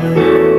Thank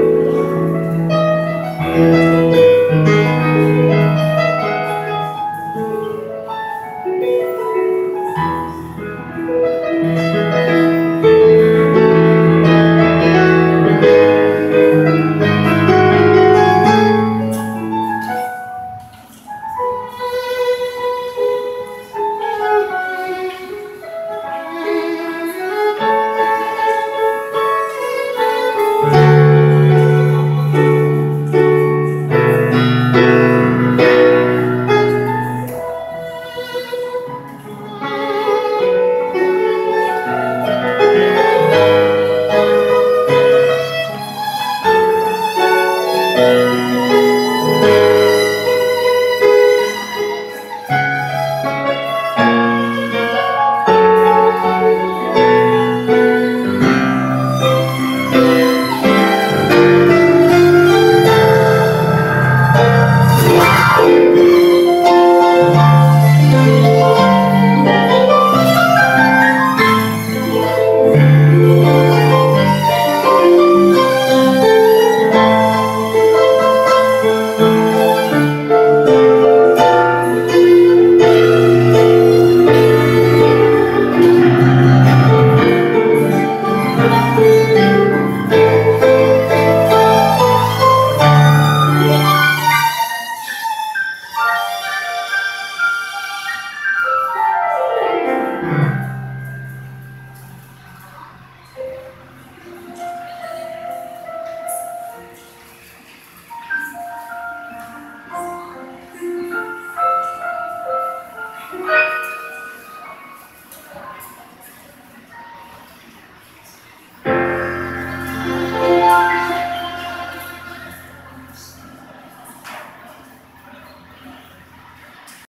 Música